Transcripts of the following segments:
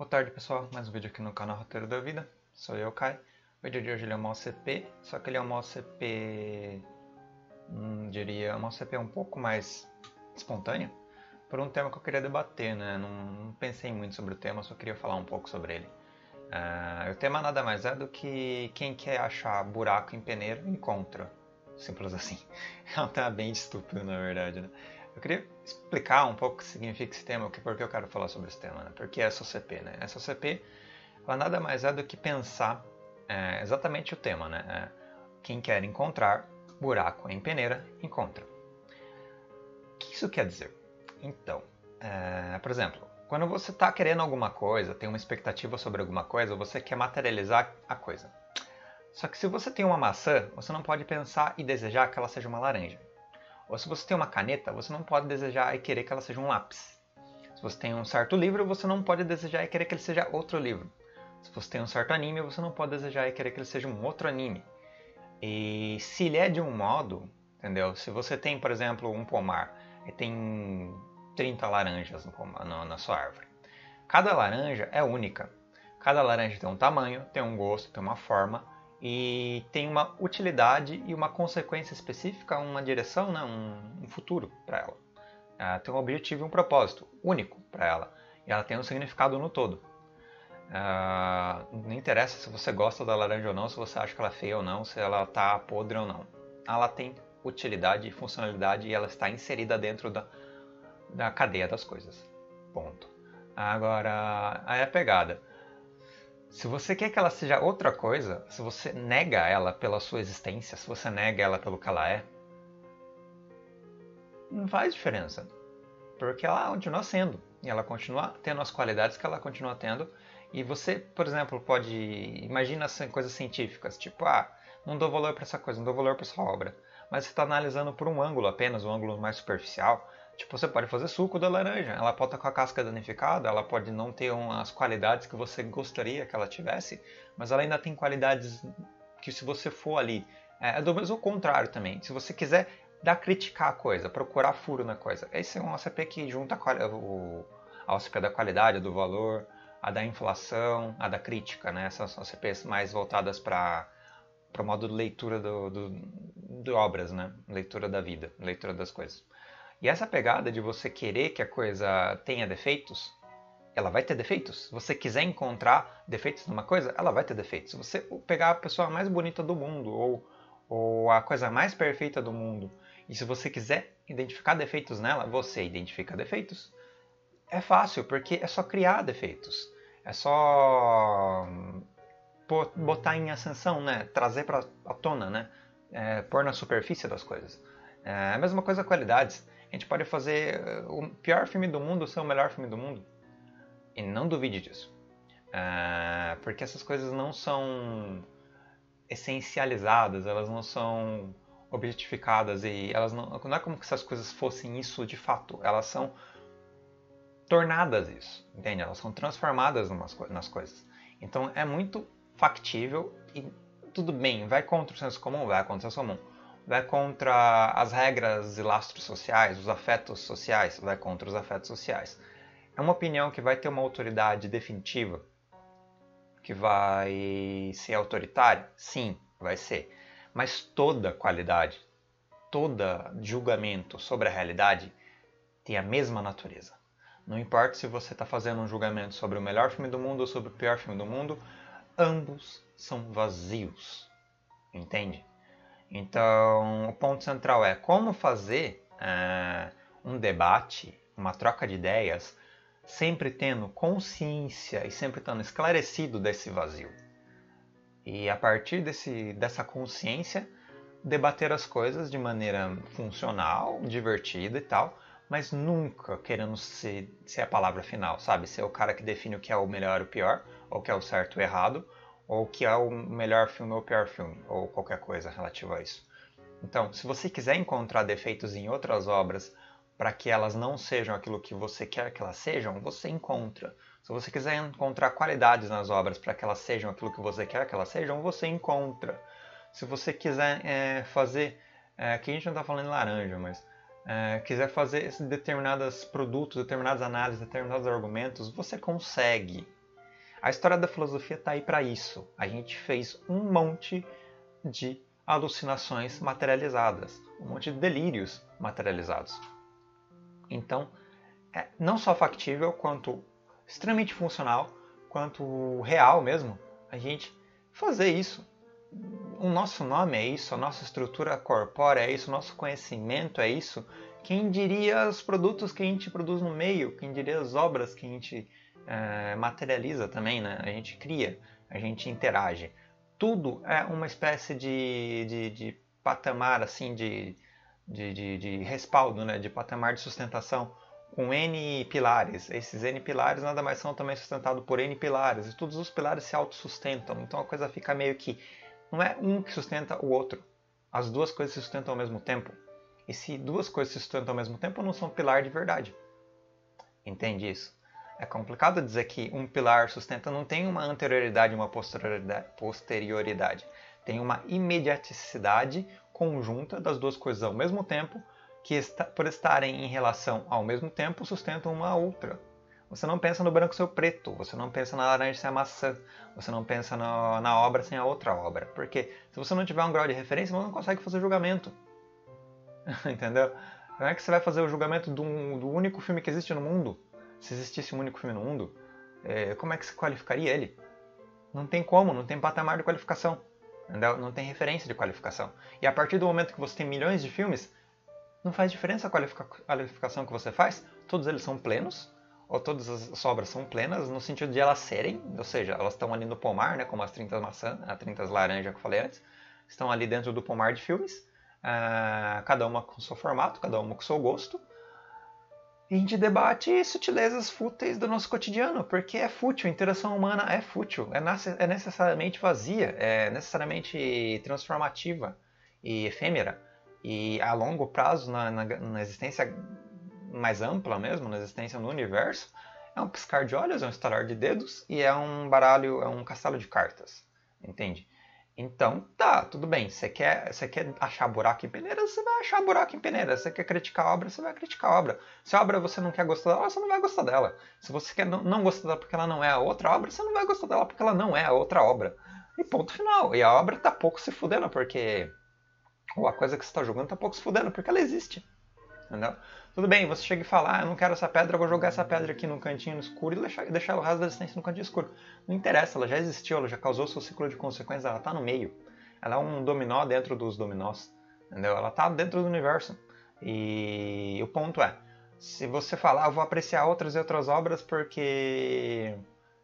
Boa tarde pessoal, mais um vídeo aqui no canal Roteiro da Vida, sou eu, Kai. O vídeo de hoje ele é uma OCP, só que ele é uma OCP, hum, diria, uma OCP um pouco mais espontânea, por um tema que eu queria debater, né? Não, não pensei muito sobre o tema, só queria falar um pouco sobre ele. Uh, o tema nada mais é do que quem quer achar buraco em peneira encontra, simples assim. É um tema bem estúpido na verdade, né? Eu queria explicar um pouco o que significa esse tema, por que eu quero falar sobre esse tema, né? Porque é SOCP, né? SOCP, ela nada mais é do que pensar é, exatamente o tema, né? É, quem quer encontrar buraco em peneira, encontra. O que isso quer dizer? Então, é, por exemplo, quando você está querendo alguma coisa, tem uma expectativa sobre alguma coisa, você quer materializar a coisa. Só que se você tem uma maçã, você não pode pensar e desejar que ela seja uma laranja. Ou se você tem uma caneta, você não pode desejar e querer que ela seja um lápis. Se você tem um certo livro, você não pode desejar e querer que ele seja outro livro. Se você tem um certo anime, você não pode desejar e querer que ele seja um outro anime. E se ele é de um modo, entendeu? Se você tem, por exemplo, um pomar e tem 30 laranjas no pomar, no, na sua árvore. Cada laranja é única. Cada laranja tem um tamanho, tem um gosto, tem uma forma e tem uma utilidade e uma consequência específica, uma direção, né, um, um futuro para ela. Tem um objetivo e um propósito único para ela. E ela tem um significado no todo. Uh, não interessa se você gosta da laranja ou não, se você acha que ela é feia ou não, se ela está podre ou não. Ela tem utilidade e funcionalidade e ela está inserida dentro da, da cadeia das coisas. Ponto. Agora, aí é a pegada. Se você quer que ela seja outra coisa, se você nega ela pela sua existência, se você nega ela pelo que ela é, não faz diferença. Porque ela continua sendo. E ela continua tendo as qualidades que ela continua tendo. E você, por exemplo, pode. Imagina coisas científicas, tipo, ah, não dou valor para essa coisa, não dou valor para essa obra. Mas você está analisando por um ângulo apenas, um ângulo mais superficial. Tipo, você pode fazer suco da laranja. Ela pode estar com a casca danificada, ela pode não ter as qualidades que você gostaria que ela tivesse, mas ela ainda tem qualidades que se você for ali. É, é do mesmo contrário também. Se você quiser dar criticar a coisa, procurar furo na coisa. Esse é um OCP que junta a, o, a OCP da qualidade, do valor, a da inflação, a da crítica, né? Essas são mais voltadas para o modo de leitura do, do, de obras, né? Leitura da vida, leitura das coisas. E essa pegada de você querer que a coisa tenha defeitos, ela vai ter defeitos. Se você quiser encontrar defeitos numa coisa, ela vai ter defeitos. Se você pegar a pessoa mais bonita do mundo ou, ou a coisa mais perfeita do mundo, e se você quiser identificar defeitos nela, você identifica defeitos. É fácil, porque é só criar defeitos. É só botar em ascensão, né? trazer para a tona, né? É, pôr na superfície das coisas. É a mesma coisa qualidades. A gente pode fazer eh, o pior filme do mundo ser o melhor filme do mundo. E não duvide disso. Uh, porque essas coisas não são essencializadas, elas não são objetificadas e elas não, não é como se essas coisas fossem isso de fato, elas são tornadas isso, entende? Elas são transformadas numas, nas coisas. Então é muito factível e tudo bem, vai contra o senso comum, vai contra o senso comum vai contra as regras e lastros sociais, os afetos sociais, vai contra os afetos sociais. É uma opinião que vai ter uma autoridade definitiva, que vai ser autoritária? Sim, vai ser. Mas toda qualidade, todo julgamento sobre a realidade tem a mesma natureza. Não importa se você está fazendo um julgamento sobre o melhor filme do mundo ou sobre o pior filme do mundo, ambos são vazios. Entende? Então, o ponto central é como fazer uh, um debate, uma troca de ideias, sempre tendo consciência e sempre estando esclarecido desse vazio. E a partir desse, dessa consciência, debater as coisas de maneira funcional, divertida e tal, mas nunca querendo ser, ser a palavra final, sabe? Ser o cara que define o que é o melhor ou o pior, ou o que é o certo ou o errado, ou que é o melhor filme ou o pior filme, ou qualquer coisa relativa a isso. Então, se você quiser encontrar defeitos em outras obras para que elas não sejam aquilo que você quer que elas sejam, você encontra. Se você quiser encontrar qualidades nas obras para que elas sejam aquilo que você quer que elas sejam, você encontra. Se você quiser é, fazer, é, aqui a gente não está falando laranja, mas é, quiser fazer determinados produtos, determinadas análises, determinados argumentos, você consegue A história da filosofia está aí para isso. A gente fez um monte de alucinações materializadas, um monte de delírios materializados. Então, é não só factível, quanto extremamente funcional, quanto real mesmo, a gente fazer isso. O nosso nome é isso, a nossa estrutura corpórea é isso, o nosso conhecimento é isso. Quem diria os produtos que a gente produz no meio, quem diria as obras que a gente é, materializa também, né? A gente cria, a gente interage. Tudo é uma espécie de, de, de patamar assim de, de, de, respaldo, né? De patamar de sustentação com N pilares. Esses N pilares nada mais são também sustentados por N pilares, e todos os pilares se autossustentam. Então a coisa fica meio que. Não é um que sustenta o outro. As duas coisas se sustentam ao mesmo tempo. E se duas coisas se sustentam ao mesmo tempo, não são pilar de verdade. Entende isso? É complicado dizer que um pilar sustenta, não tem uma anterioridade e uma posterioridade. Tem uma imediaticidade conjunta das duas coisas ao mesmo tempo que, por estarem em relação ao mesmo tempo, sustentam uma a outra. Você não pensa no branco sem o preto, você não pensa na laranja sem a maçã, você não pensa no, na obra sem a outra obra. Porque se você não tiver um grau de referência, você não consegue fazer julgamento. Entendeu? Como é que você vai fazer o julgamento do, do, único filme que existe no mundo? Se existisse um único filme no mundo, é, como é que se qualificaria ele? Não tem como, não tem patamar de qualificação. Não tem referência de qualificação. E a partir do momento que você tem milhões de filmes, não faz diferença a qualificação que você faz, todos eles são plenos, ou todas as obras são plenas, no sentido de elas serem, ou seja, elas estão ali no pomar, né, como as 30 maçã, as 30 laranja que eu falei antes, estão ali dentro do pomar de filmes, uh, cada uma com seu formato, cada uma com seu gosto, a gente debate sutilezas fúteis do nosso cotidiano, porque é fútil, a interação humana é fútil, é, é necessariamente vazia, é necessariamente transformativa e efêmera. E a longo prazo, na, na, na existência mais ampla mesmo, na existência no universo, é um piscar de olhos, é um estalar de dedos e é um baralho, é um castelo de cartas. Entende? Então, tá, tudo bem. Você quer, você quer achar buraco em peneira, você vai achar buraco em peneira. Você quer criticar a obra, você vai criticar a obra. Se a obra você não quer gostar dela, você não vai gostar dela. Se você quer não, não gostar dela porque ela não é a outra obra, você não vai gostar dela porque ela não é a outra obra. E ponto final. E a obra tá pouco se fudendo, porque ou a coisa que você está jogando está pouco se fudendo, porque ela existe. Entendeu? Tudo bem, você chega e fala, ah, eu não quero essa pedra, eu vou jogar essa pedra aqui no cantinho escuro e deixar, deixar o resto da existência no cantinho escuro. Não interessa, ela já existiu, ela já causou seu ciclo de consequências, ela está no meio. Ela é um dominó dentro dos dominós. Entendeu? Ela está dentro do universo. E o ponto é, se você falar, ah, eu vou apreciar outras e outras obras porque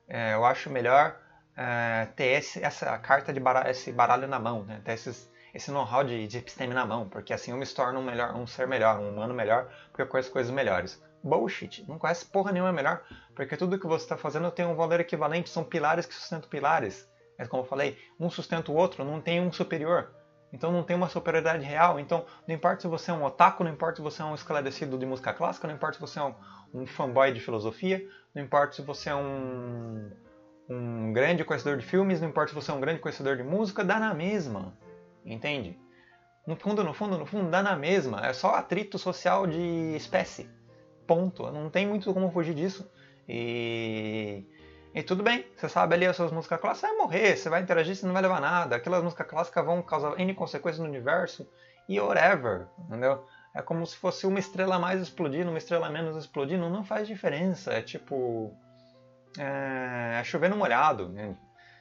é, eu acho melhor é, ter esse, essa carta de baralho, esse baralho na mão, né? ter esses esse know-how de, de episteme na mão, porque assim eu me torno um, melhor, um ser melhor, um humano melhor, porque eu conheço coisas melhores. Bullshit, não conhece porra nenhuma melhor, porque tudo que você está fazendo tem um valor equivalente, são pilares que sustentam pilares. É como eu falei, um sustenta o outro, não tem um superior. Então não tem uma superioridade real. Então não importa se você é um otaku, não importa se você é um esclarecido de música clássica, não importa se você é um, um fanboy de filosofia, não importa se você é um, um grande conhecedor de filmes, não importa se você é um grande conhecedor de música, dá na mesma entende? No fundo, no fundo, no fundo, dá na mesma. É só atrito social de espécie. Ponto. Não tem muito como fugir disso. E, e tudo bem. Você sabe ali as suas músicas clássicas, vai morrer, você vai interagir, você não vai levar nada. Aquelas músicas clássicas vão causar N consequências no universo e whatever, entendeu? É como se fosse uma estrela mais explodindo, uma estrela menos explodindo, não faz diferença. É tipo. É, é chover no molhado.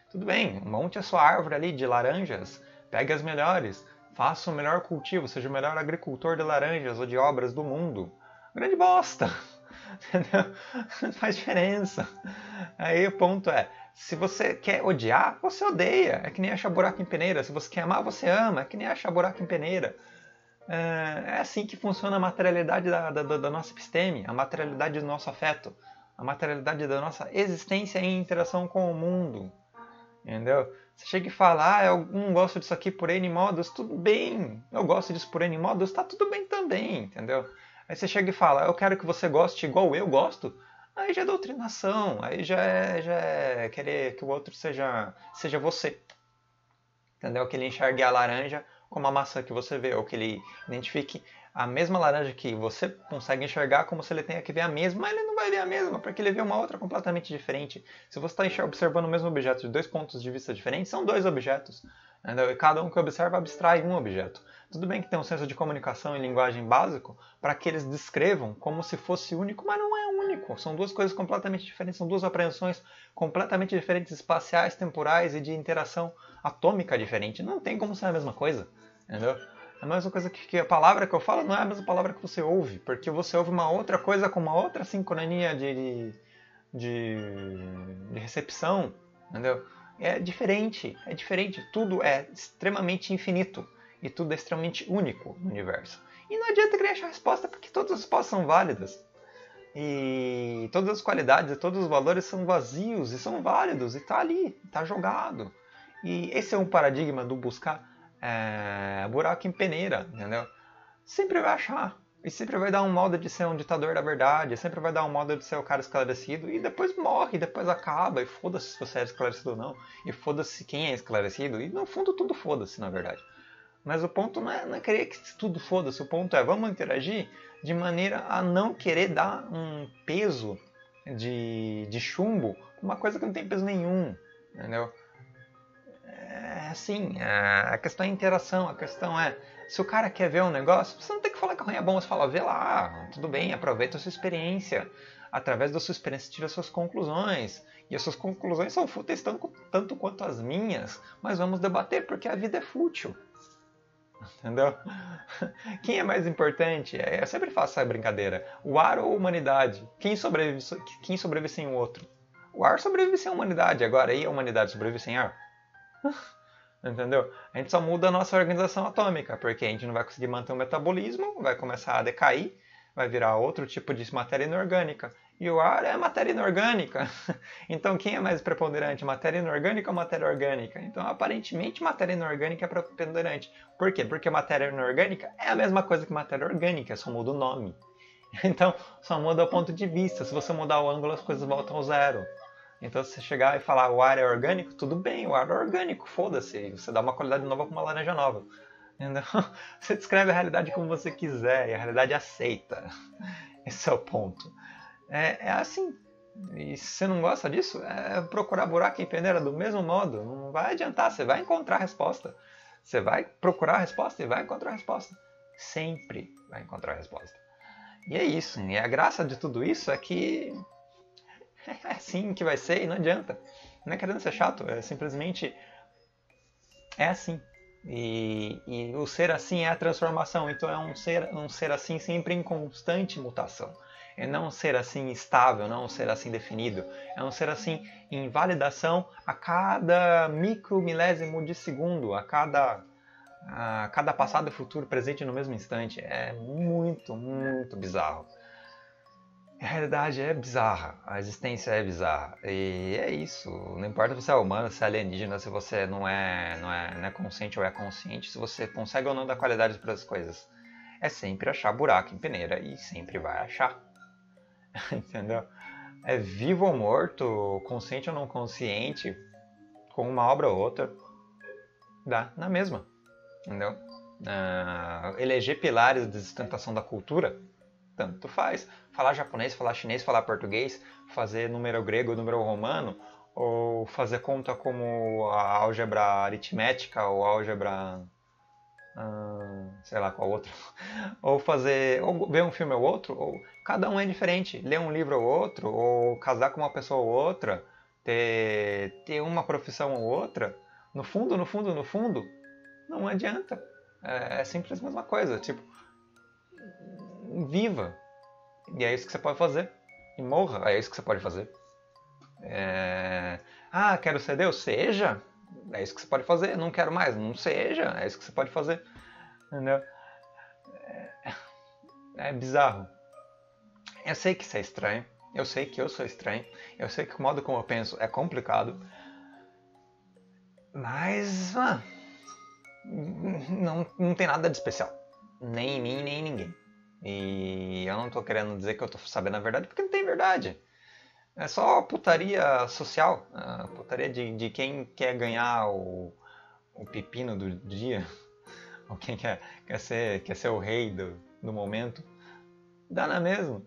Tudo bem, monte a sua árvore ali de laranjas Pegue as melhores, faça o melhor cultivo, seja o melhor agricultor de laranjas ou de obras do mundo. Grande bosta! Entendeu? Não faz diferença. Aí o ponto é, se você quer odiar, você odeia. É que nem achar buraco em peneira. Se você quer amar, você ama. É que nem achar buraco em peneira. É, é assim que funciona a materialidade da, da, da nossa episteme, a materialidade do nosso afeto, a materialidade da nossa existência em interação com o mundo. Entendeu? Você chega e fala, ah, eu não gosto disso aqui por N modos, tudo bem. Eu gosto disso por N modos, tá tudo bem também, entendeu? Aí você chega e fala, eu quero que você goste igual eu gosto. Aí já é doutrinação, aí já é, já é querer que o outro seja, seja você. Entendeu? Que ele enxergue a laranja como a maçã que você vê, ou que ele identifique a mesma laranja que você consegue enxergar como se ele tenha que ver a mesma, mas ele não vai ver a mesma, porque ele vê uma outra completamente diferente. Se você está observando o mesmo objeto de dois pontos de vista diferentes, são dois objetos. E cada um que observa abstrai um objeto. Tudo bem que tem um senso de comunicação e linguagem básico para que eles descrevam como se fosse único, mas não é único. São duas coisas completamente diferentes, são duas apreensões completamente diferentes, espaciais, temporais e de interação atômica diferente. Não tem como ser a mesma coisa. Entendeu? É a mesma coisa que, que, a palavra que eu falo não é a mesma palavra que você ouve, porque você ouve uma outra coisa com uma outra sincronia de, de, de recepção, entendeu? É diferente, é diferente. Tudo é extremamente infinito e tudo é extremamente único no universo. E não adianta querer achar resposta, porque todas as respostas são válidas. E todas as qualidades e todos os valores são vazios e são válidos, e está ali, está jogado. E esse é um paradigma do buscar é, buraco em peneira, entendeu? Sempre vai achar. E sempre vai dar um modo de ser um ditador da verdade, sempre vai dar um modo de ser o cara esclarecido, e depois morre, depois acaba, e foda-se se você é esclarecido ou não, e foda-se quem é esclarecido, e no fundo tudo foda-se, na verdade. Mas o ponto não é, não é querer que tudo foda-se, o ponto é vamos interagir de maneira a não querer dar um peso de, de chumbo uma coisa que não tem peso nenhum, entendeu? Assim, a questão é interação, a questão é, se o cara quer ver um negócio, você não tem que falar que ruim é bom, você fala, vê lá, tudo bem, aproveita a sua experiência. Através da sua experiência, tira suas conclusões. E as suas conclusões são fúteis tanto, tanto quanto as minhas, mas vamos debater porque a vida é fútil. Entendeu? Quem é mais importante? É, eu sempre faço essa brincadeira. O ar ou a humanidade? Quem sobrevive, quem sobrevive sem o outro? O ar sobrevive sem a humanidade. Agora, e a humanidade sobrevive sem ar? Entendeu? A gente só muda a nossa organização atômica, porque a gente não vai conseguir manter o metabolismo, vai começar a decair, vai virar outro tipo de matéria inorgânica. E o ar é matéria inorgânica. Então quem é mais preponderante, matéria inorgânica ou matéria orgânica? Então aparentemente matéria inorgânica é preponderante. Por quê? Porque matéria inorgânica é a mesma coisa que matéria orgânica, só muda o nome. Então só muda o ponto de vista. Se você mudar o ângulo, as coisas voltam ao zero. Então, se você chegar e falar o ar é orgânico, tudo bem, o ar é orgânico, foda-se. Você dá uma qualidade nova para uma laranja nova. Você descreve a realidade como você quiser e a realidade aceita. Esse é o ponto. É, é assim. E se você não gosta disso, é procurar buraco em peneira do mesmo modo. Não vai adiantar, você vai encontrar a resposta. Você vai procurar a resposta e vai encontrar a resposta. Sempre vai encontrar a resposta. E é isso. E a graça de tudo isso é que é assim que vai ser e não adianta. Não é querendo ser chato, é simplesmente é assim. E, e, o ser assim é a transformação, então é um ser, um ser assim sempre em constante mutação. É não um ser assim estável, não um ser assim definido. É um ser assim em validação a cada micro milésimo de segundo, a cada, a cada passado futuro presente no mesmo instante. É muito, muito bizarro a realidade é bizarra, a existência é bizarra. E é isso. Não importa se você é humano, se é alienígena, se você não é, não é, não é consciente ou é consciente, se você consegue ou não dar qualidade para as coisas. É sempre achar buraco em peneira e sempre vai achar. Entendeu? É vivo ou morto, consciente ou não consciente, com uma obra ou outra, dá na mesma. Entendeu? Uh, eleger pilares de sustentação da cultura tanto faz. Falar japonês, falar chinês, falar português, fazer número grego, número romano, ou fazer conta como a álgebra aritmética ou álgebra. Hum, sei lá qual outro. ou fazer. ou ver um filme ou outro, ou cada um é diferente. Ler um livro ou outro, ou casar com uma pessoa ou outra, ter, ter uma profissão ou outra. No fundo, no fundo, no fundo, não adianta. É, é simples a mesma coisa. Tipo, viva. E é isso que você pode fazer. E morra, é isso que você pode fazer. É... Ah, quero ser Deus? Seja. É isso que você pode fazer. Não quero mais? Não seja. É isso que você pode fazer. Entendeu? É, é bizarro. Eu sei que isso é estranho. Eu sei que eu sou estranho. Eu sei que o modo como eu penso é complicado. Mas. Ah, não, não tem nada de especial. Nem em mim, nem em ninguém. E eu não tô querendo dizer que eu tô sabendo a verdade, porque não tem verdade. É só putaria social, putaria de, de quem quer ganhar o, o pepino do dia, ou quem quer, quer, ser, quer ser o rei do, do momento, dá na mesma.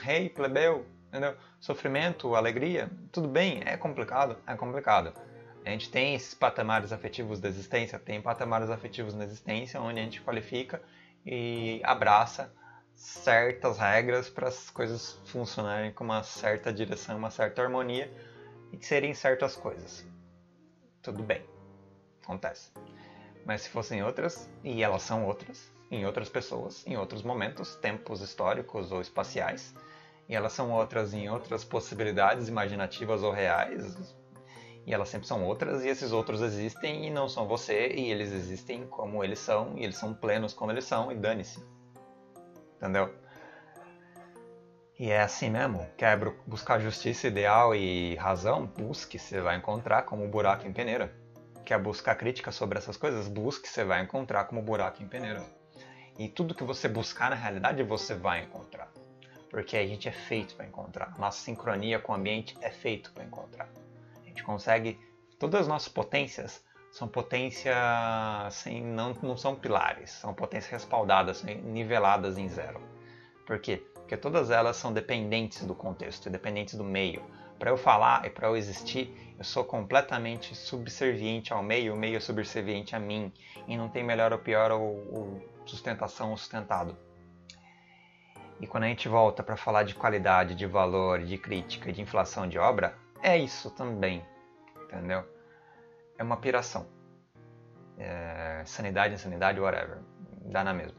Rei, plebeu, entendeu? Sofrimento, alegria, tudo bem, é complicado, é complicado. A gente tem esses patamares afetivos da existência, tem patamares afetivos na existência onde a gente qualifica e abraça certas regras para as coisas funcionarem com uma certa direção, uma certa harmonia e serem certas coisas. Tudo bem, acontece. Mas se fossem outras, e elas são outras, em outras pessoas, em outros momentos, tempos históricos ou espaciais, e elas são outras em outras possibilidades imaginativas ou reais, e elas sempre são outras, e esses outros existem e não são você, e eles existem como eles são, e eles são plenos como eles são, e dane-se. Entendeu? E é assim mesmo. Quer buscar justiça, ideal e razão? Busque, você vai encontrar como buraco em peneira. Quer buscar crítica sobre essas coisas? Busque, você vai encontrar como buraco em peneira. E tudo que você buscar na realidade você vai encontrar. Porque a gente é feito para encontrar. Nossa sincronia com o ambiente é feito para encontrar. Gente consegue. Todas as nossas potências são potências assim, não, não são pilares, são potências respaldadas, niveladas em zero. Por quê? Porque todas elas são dependentes do contexto, dependentes do meio. Para eu falar e para eu existir, eu sou completamente subserviente ao meio, o meio é subserviente a mim. E não tem melhor ou pior ou, ou sustentação ou sustentado. E quando a gente volta para falar de qualidade, de valor, de crítica, de inflação de obra, é isso também, entendeu? é uma piração. É, sanidade, insanidade, whatever. Dá na mesma.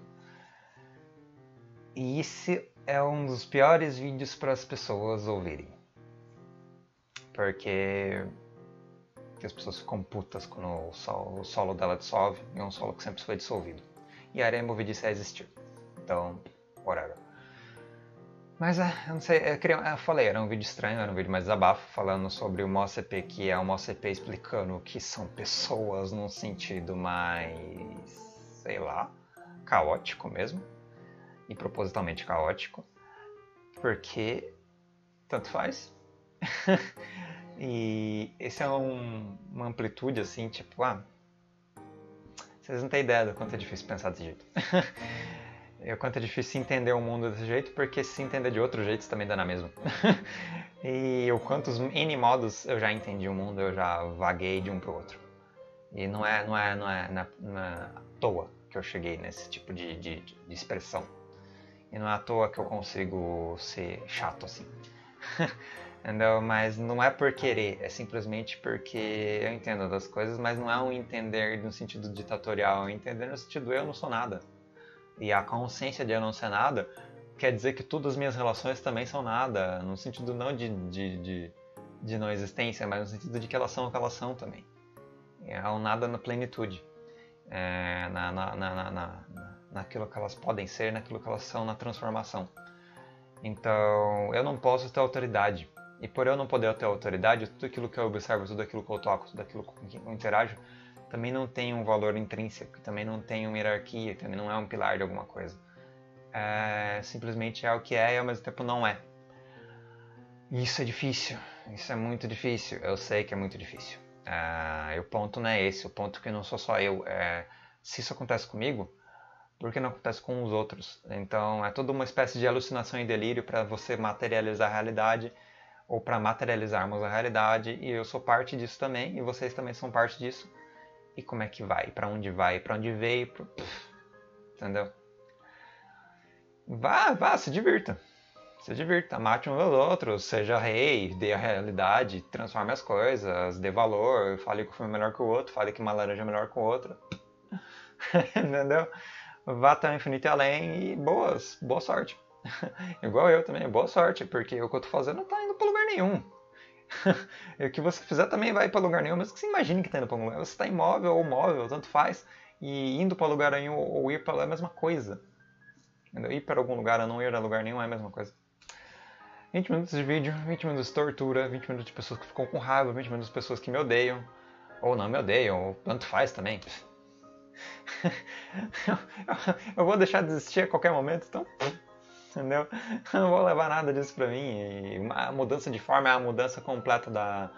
E esse é um dos piores vídeos para as pessoas ouvirem. Porque as pessoas ficam putas quando o solo, o solo dela dissolve e é um solo que sempre foi dissolvido. E a areia movediça existir. Então, whatever. Mas é, eu não sei, eu, queria, eu falei, era um vídeo estranho, era um vídeo mais desabafo, falando sobre o MOCP, que é o MOCP explicando que são pessoas num sentido mais, sei lá, caótico mesmo, e propositalmente caótico, porque tanto faz. e esse é um, uma amplitude assim, tipo, ah, vocês não têm ideia do quanto é difícil pensar desse jeito. é o quanto é difícil entender o mundo desse jeito, porque se entender de outro jeito também dá na mesma. e o quantos N modos eu já entendi o mundo, eu já vaguei de um para outro. E não é, não é, não é na, na à toa que eu cheguei nesse tipo de, de, de, expressão. E não é à toa que eu consigo ser chato assim. Entendeu? Mas não é por querer, é simplesmente porque eu entendo das coisas, mas não é um entender no sentido ditatorial, é um entender no sentido eu não sou nada e a consciência de eu não ser nada quer dizer que todas as minhas relações também são nada, no sentido não de, de, de, de não existência, mas no sentido de que elas são o que elas são também. É um nada na plenitude, é, na, na, na, na, naquilo que elas podem ser, naquilo que elas são, na transformação. Então, eu não posso ter autoridade. E por eu não poder ter autoridade, tudo aquilo que eu observo, tudo aquilo que eu toco, tudo aquilo com que eu interajo, também não tem um valor intrínseco, também não tem uma hierarquia, também não é um pilar de alguma coisa. É, simplesmente é o que é e ao mesmo tempo não é. Isso é difícil, isso é muito difícil, eu sei que é muito difícil. É, o ponto não é esse, o ponto é que não sou só eu. É, se isso acontece comigo, por que não acontece com os outros? Então é toda uma espécie de alucinação e delírio para você materializar a realidade ou para materializarmos a realidade e eu sou parte disso também e vocês também são parte disso e como é que vai, para onde vai, para onde veio, pro... entendeu? Vá, vá, se divirta. Se divirta, mate um dos outros, seja rei, dê a realidade, transforme as coisas, dê valor, fale que filme é melhor que o outro, fale que uma laranja é melhor que o outro. entendeu? Vá até o infinito e além e boas, boa sorte. Igual eu também, boa sorte, porque o que eu tô fazendo não tá indo pra lugar nenhum. O que você fizer também vai para lugar nenhum, mesmo que você imagine que está indo para lugar. Você está imóvel ou móvel, tanto faz. E indo para lugar nenhum ou ir para lá é a mesma coisa. Ir para algum lugar ou não ir a lugar nenhum é a mesma coisa. 20 minutos de vídeo, 20 minutos de tortura, 20 minutos de pessoas que ficam com raiva, 20 minutos de pessoas que me odeiam. Ou não me odeiam, ou tanto faz também. eu vou deixar de existir a qualquer momento, então entendeu? Eu não vou levar nada disso para mim. A mudança de forma é a mudança completa da,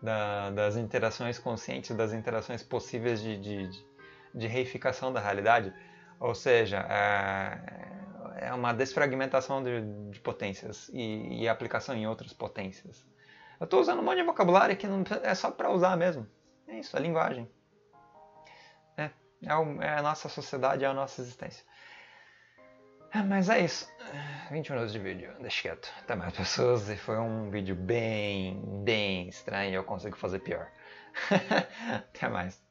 da, das interações conscientes, das interações possíveis de, de, de, reificação da realidade. Ou seja, é, é uma desfragmentação de, de potências e, e, aplicação em outras potências. Eu estou usando um monte de vocabulário que não, é só para usar mesmo. É isso, a linguagem. É, é, é, a nossa sociedade, é a nossa existência. É, mas é isso. 20 minutos de vídeo, deixa quieto. Até mais pessoas e foi um vídeo bem, bem estranho. Eu consigo fazer pior. Até mais.